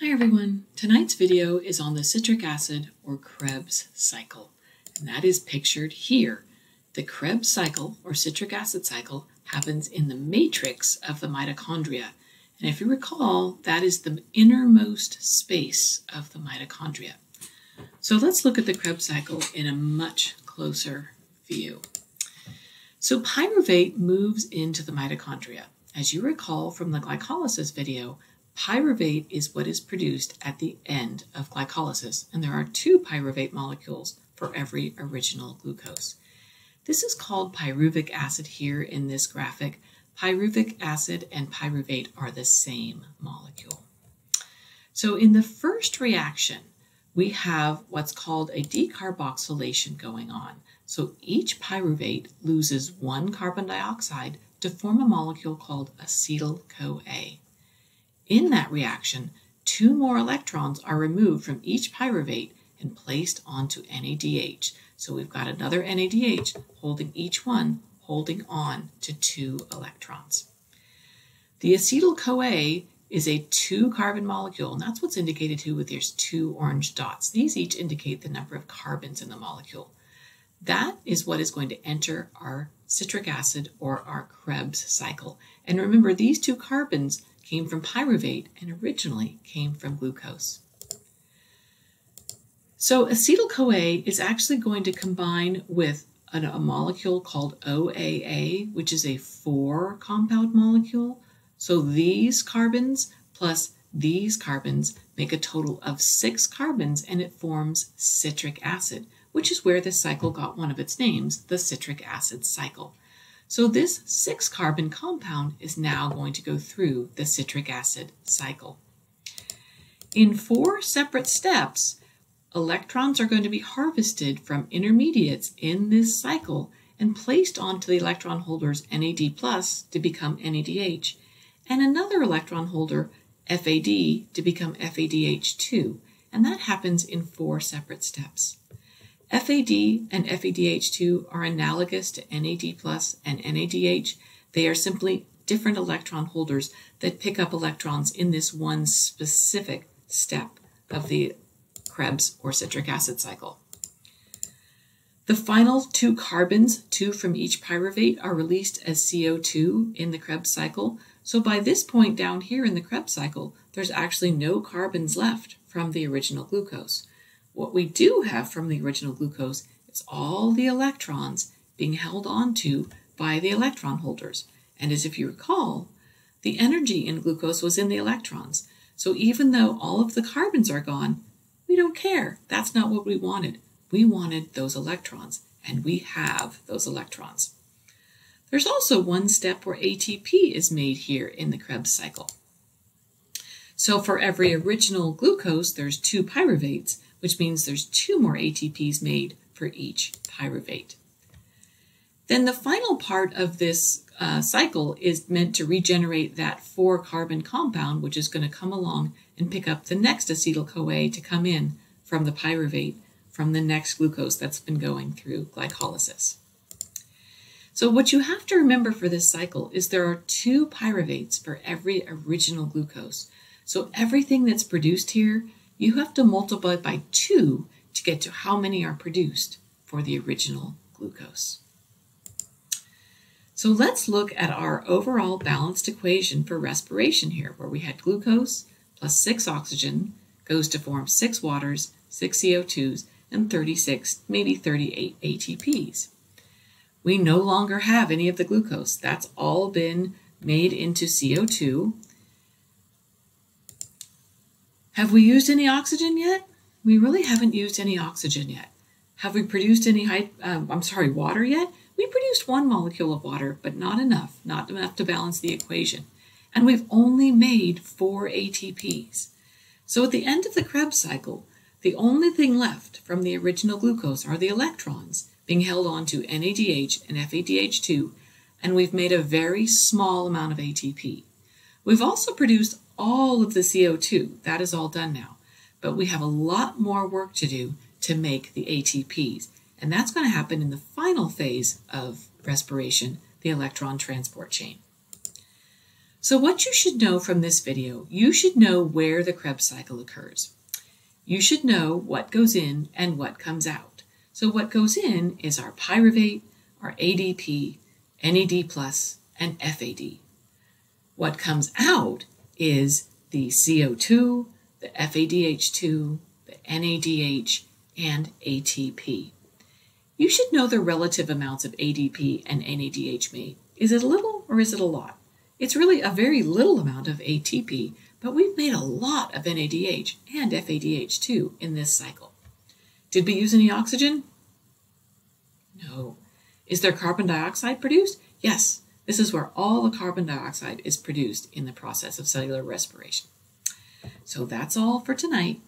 Hi everyone. Tonight's video is on the citric acid or Krebs cycle, and that is pictured here. The Krebs cycle or citric acid cycle happens in the matrix of the mitochondria. And if you recall, that is the innermost space of the mitochondria. So let's look at the Krebs cycle in a much closer view. So pyruvate moves into the mitochondria. As you recall from the glycolysis video, Pyruvate is what is produced at the end of glycolysis, and there are two pyruvate molecules for every original glucose. This is called pyruvic acid here in this graphic. Pyruvic acid and pyruvate are the same molecule. So in the first reaction, we have what's called a decarboxylation going on. So each pyruvate loses one carbon dioxide to form a molecule called acetyl-CoA. In that reaction, two more electrons are removed from each pyruvate and placed onto NADH. So we've got another NADH holding each one, holding on to two electrons. The acetyl-CoA is a two carbon molecule, and that's what's indicated too with these two orange dots. These each indicate the number of carbons in the molecule. That is what is going to enter our citric acid or our Krebs cycle. And remember, these two carbons came from pyruvate and originally came from glucose. So acetyl-CoA is actually going to combine with a, a molecule called OAA, which is a four compound molecule. So these carbons plus these carbons make a total of six carbons and it forms citric acid, which is where this cycle got one of its names, the citric acid cycle. So this six carbon compound is now going to go through the citric acid cycle. In four separate steps, electrons are going to be harvested from intermediates in this cycle and placed onto the electron holders NAD plus to become NADH, and another electron holder, FAD, to become FADH2, and that happens in four separate steps. FAD and FADH2 are analogous to NAD plus and NADH. They are simply different electron holders that pick up electrons in this one specific step of the Krebs or citric acid cycle. The final two carbons, two from each pyruvate, are released as CO2 in the Krebs cycle. So by this point down here in the Krebs cycle, there's actually no carbons left from the original glucose. What we do have from the original glucose is all the electrons being held onto by the electron holders. And as if you recall, the energy in glucose was in the electrons. So even though all of the carbons are gone, we don't care. That's not what we wanted. We wanted those electrons, and we have those electrons. There's also one step where ATP is made here in the Krebs cycle. So for every original glucose, there's two pyruvates, which means there's two more ATPs made for each pyruvate. Then the final part of this uh, cycle is meant to regenerate that four carbon compound, which is going to come along and pick up the next acetyl-CoA to come in from the pyruvate from the next glucose that's been going through glycolysis. So what you have to remember for this cycle is there are two pyruvates for every original glucose. So everything that's produced here you have to multiply by 2 to get to how many are produced for the original glucose. So let's look at our overall balanced equation for respiration here, where we had glucose plus 6 oxygen goes to form 6 waters, 6 CO2s, and 36, maybe 38 ATPs. We no longer have any of the glucose. That's all been made into CO2 have we used any oxygen yet? We really haven't used any oxygen yet. Have we produced any, um, I'm sorry, water yet? We produced one molecule of water, but not enough, not enough to balance the equation. And we've only made four ATPs. So at the end of the Krebs cycle, the only thing left from the original glucose are the electrons being held on to NADH and FADH2, and we've made a very small amount of ATP. We've also produced all of the CO2. That is all done now. But we have a lot more work to do to make the ATPs. And that's going to happen in the final phase of respiration, the electron transport chain. So what you should know from this video, you should know where the Krebs cycle occurs. You should know what goes in and what comes out. So what goes in is our pyruvate, our ADP, NAD+, and FAD. What comes out is the CO2, the FADH2, the NADH, and ATP. You should know the relative amounts of ADP and NADH. Is it a little or is it a lot? It's really a very little amount of ATP, but we've made a lot of NADH and FADH2 in this cycle. Did we use any oxygen? No. Is there carbon dioxide produced? Yes. This is where all the carbon dioxide is produced in the process of cellular respiration. So that's all for tonight.